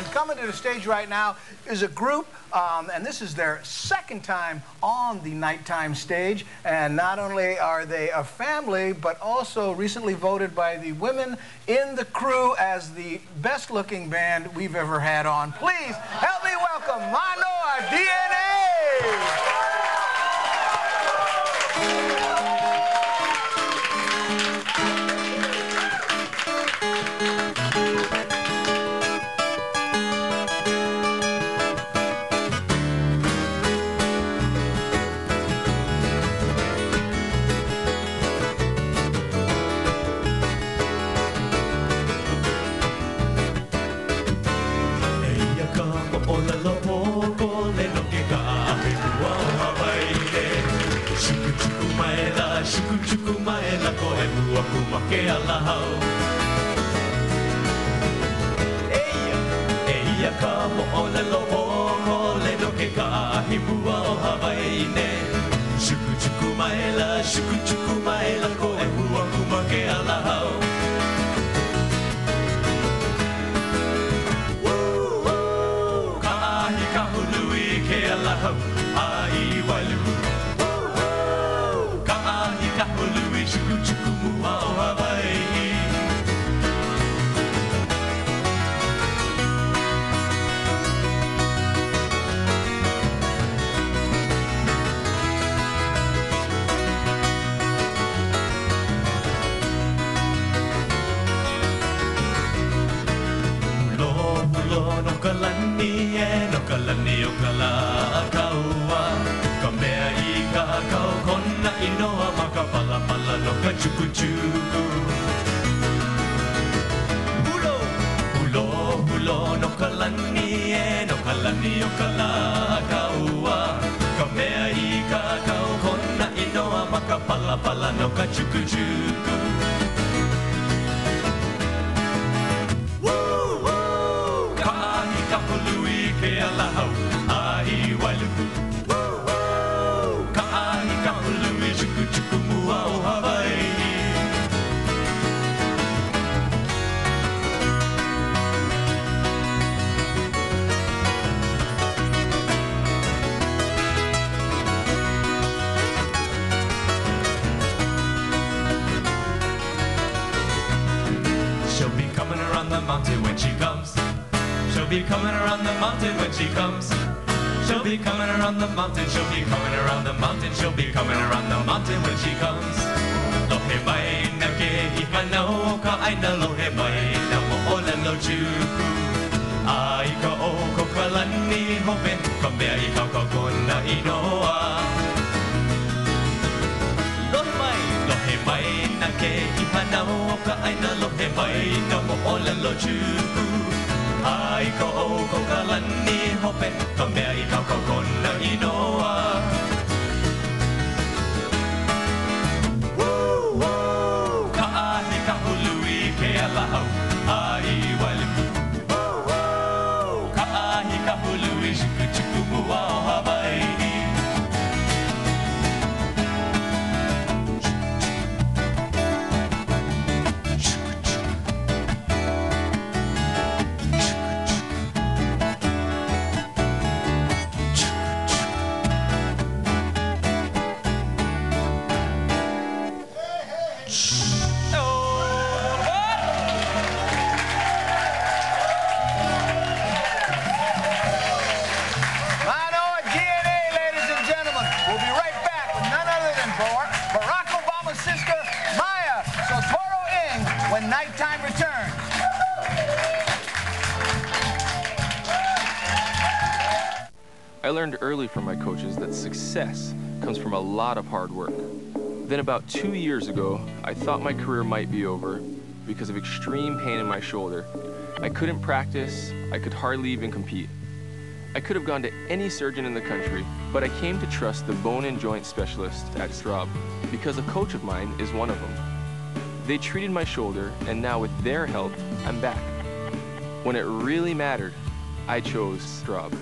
And coming to the stage right now is a group, um, and this is their second time on the nighttime stage. And not only are they a family, but also recently voted by the women in the crew as the best looking band we've ever had on. Please help me welcome Manoa la lo o ko le lo ke ka ape wa ha vai le shiku chuku mae la shiku chuku mae la ko e mu aku ke ala hau. Eia eia ka mo o le lo o ko le lo ke ka ahi bua o ha vai le shiku chuku mae la shiku chuku mae la ko e o ka la kaua Ka mea i ka kau kona i noa ma ka pala pala no ka chuku chuku Hulo, hulo, hulo no ka lani e no ka lani o ka la kaua Ka mea i ka kau kona i noa ma ka pala pala no ka chuku chuku Ka ahi ka pului ke alahau ai around the mountain when she comes. She'll be coming around the mountain when she comes. She'll be coming around the mountain. She'll be coming around the mountain. She'll be coming around the mountain when she comes. Lo chuku. Ai ko o ko ka lani hope ka mea when nighttime returns. I learned early from my coaches that success comes from a lot of hard work. Then, about two years ago, I thought my career might be over because of extreme pain in my shoulder. I couldn't practice, I could hardly even compete. I could have gone to any surgeon in the country, but I came to trust the bone and joint specialist at Straub because a coach of mine is one of them. They treated my shoulder, and now with their help, I'm back. When it really mattered, I chose Straub.